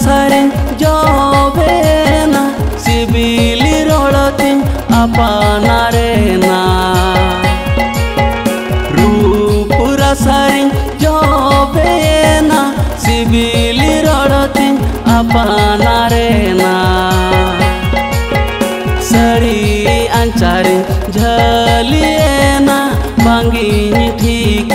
ಸರೆ ಜೋಬೇನ ಸಿಬಿಲಿರೊಳತಿ ಅಪನರೇನ ರೂಪುರ ಸರೆ ಜೋಬೇನ ಸಿಬಿಲಿರೊಳತಿ ಅಪನರೇನ ಸರಿ ಅಂಚಾರೆ ಝಲಿಯೇನ ಭಾಂಗಿ ಠೀಕ